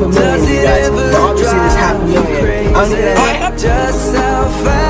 half a million, you guys. But obviously, there's half a million. Just so fast.